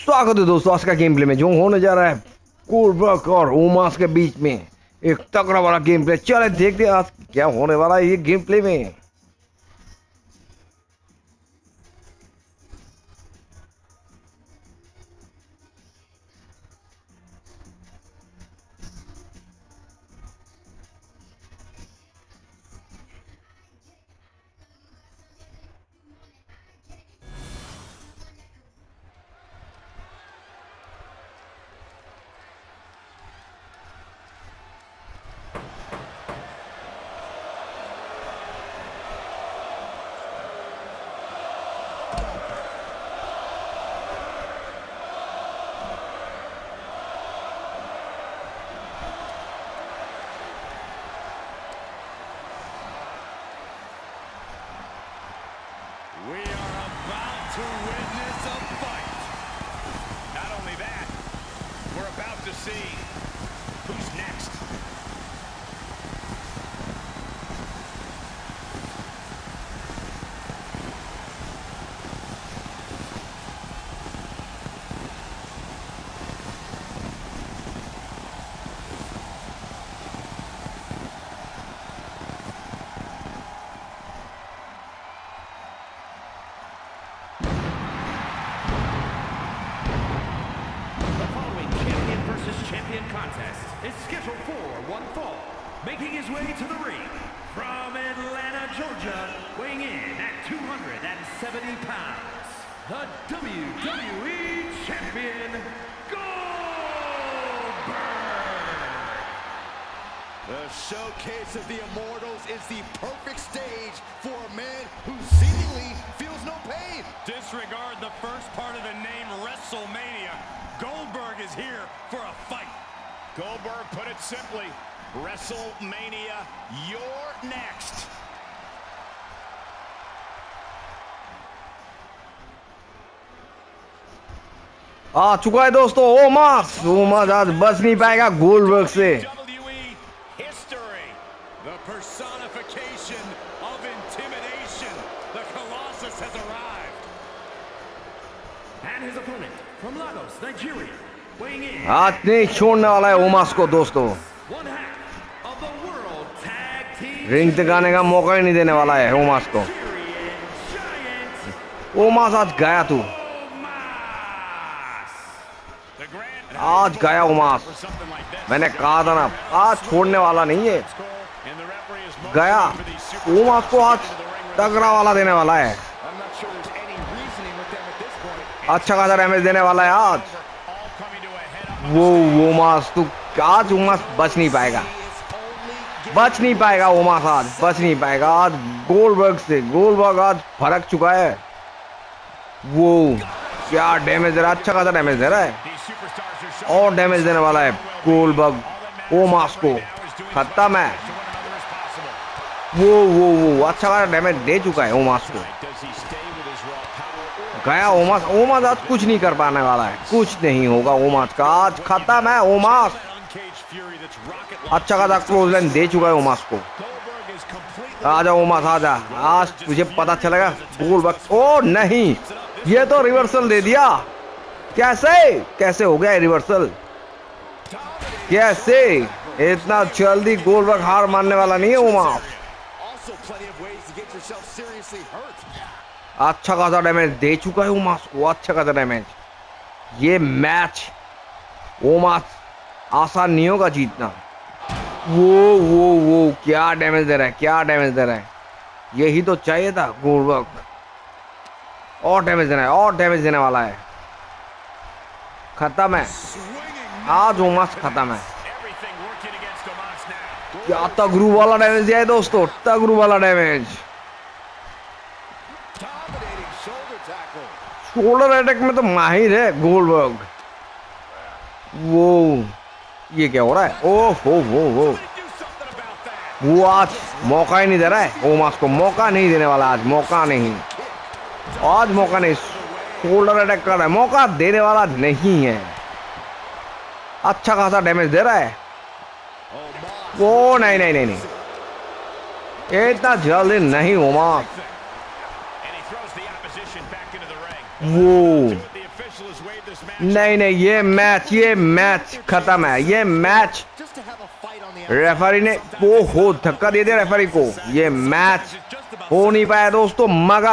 स्वागत है दोस्तों, आज का गेम प्ले में जो होने जा रहा है, कोरबक और उमास के बीच में एक तगड़ा वाला गेम प्ले चले, देखते हैं आज क्या होने वाला है ये गेम प्ले में। To witness a fight. Not only that, we're about to see who's next. The following champion contest is scheduled for one fall. Making his way to the ring from Atlanta, Georgia, weighing in at 270 pounds, the WWE Champion, Goldberg! The showcase of the Immortals is the perfect stage for a man who Goldberg put it simply, WrestleMania, you're next. आ चुका है दोस्तों ओमास ओमास आज बच नहीं पाएगा Goldberg से WWE history. The personification of intimidation. The Colossus has arrived. And his opponent from Lagos, Nigeria, हाथ नहीं छोड़ने वाला है उमास को, दोस्तों। रिंग दिखाने का मौका ही नहीं देने वाला है उमास को। उमास आज गया तू। आज गया उमास मैंने कहा था ना, आज छोड़ने वाला नहीं है। गया उमास को आज तगड़ा वाला देने वाला है। अच्छा खासा डैमेज देने वाला है आज। वो ओमास तू आज ओमास बच नहीं पाएगा। बच नहीं पाएगा ओमास आज, बच नहीं पाएगा। आज गोलबर्ग से गोलबर्ग आज फरक चुका है। वो, क्या डैमेज दे रहा अच्छा खासा डैमेज दे रहा है। और डैमेज देने वाला है गोलबर्ग ओमास को। खत्म है. वो वो वो अच्छा खासा डैमेज दे चुका है ओमास को। गया ओमास ओमास आज कुछ नहीं कर पाने वाला है। कुछ नहीं होगा ओमास का। आज खत्म है ओमास अच्छा खासा क्लोज लाइन दे चुका है ओमास को। आजा ओमास आजा। आज तुझे पता चलेगा गोल बक ओ, नहीं, ये तो रिवर्सल दे दिया। कैसे? कैसे हो गया रिवर्सल कैसे? इतना जल्दी गोल बक हार मानने वाला नहीं है ओमास अच्छा खासा डैमेज दे चुका है ओमास को अच्छा खासा डैमेज ये मैच ओमास आसान नहीं होगा जीतना। वो वो वो क्या डैमेज दे रहा है क्या डैमेज दे रहा है। यही तो चाहिए था गोलवर्क और डैमेज देना है और डैमेज देने वाला है। खत्म है। आज ओमास खत्म है. क्या तगरू वाला डैमेज दिया है दोस्तों तगरू वाला डैमेज शोल्डर अटैक में तो माहिर है गोलबर्ग वो, ये क्या हो रहा है? ओ हो about that. वो आज मौका ही नहीं दे रहा है। ओमास को मौका नहीं देने वाला आज, मौका नहीं। आज मौका नहीं शोल्डर अटैक कर रहा है। मौका देने वाला नहीं है। अच्छा खासा डैमेज दे रहा है। वो नहीं नहीं नहीं नहीं। इतना जल्दी नहीं ओमास match. नहीं नहीं, ये मैच ये मैच खत्म है, ये मैच रेफरी ने वो हो धक्का दे दिया रेफरी को ये मैच हो नहीं पाया दोस्तों, मगर